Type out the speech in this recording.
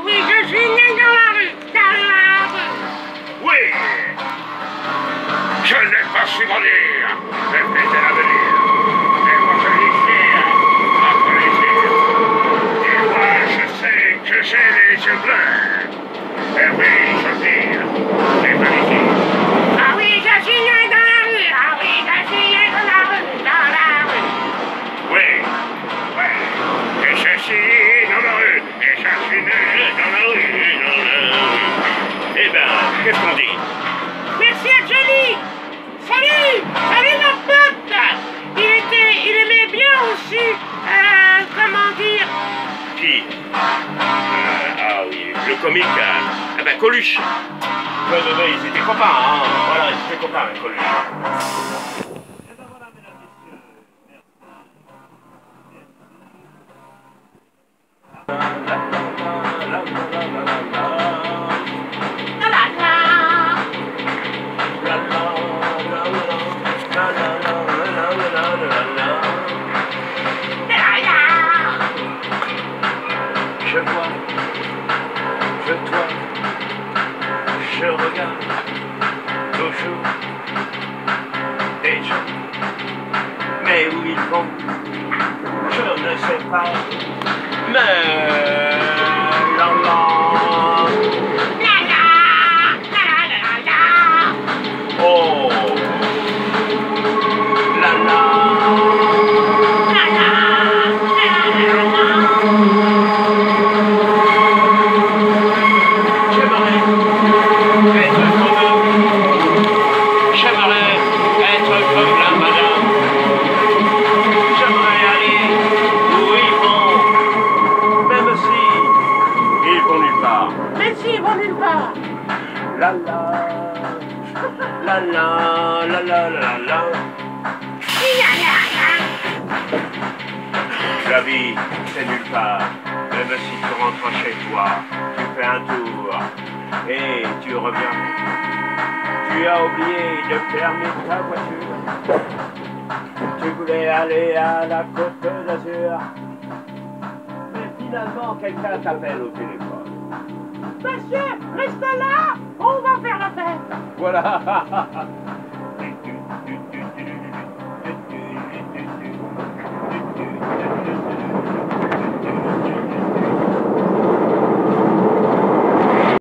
Oui, je suis né dans la. Oui Je n'ai pas su dire Répétez l'avenir. Et moi je l'ai à plaisir. Et moi je sais que j'ai les yeux bleus. Et oui, je dis, les vérités. Qu'est-ce qu'on dit Merci à Johnny. Salut, salut mon pote. Il était, il aimait bien aussi, euh, comment dire, Qui? Euh, Ah oui, le comique. euh, Ah ben, Coluche. Ouais, ouais, ouais, ils étaient copains, hein. Voilà, ils étaient copains, Coluche. Je regarde toujours des gens. Mais où ils vont, je ne sais pas. Mais vont nulle part. La, la la la la. La la la. La vie, c'est nulle part. Même si tu rentres chez toi, tu fais un tour et tu reviens. Tu as oublié de fermer ta voiture. Tu voulais aller à la côte d'Azur. Mais finalement, quelqu'un t'appelle au téléphone. Monsieur, reste là. On va faire la fête. Voilà.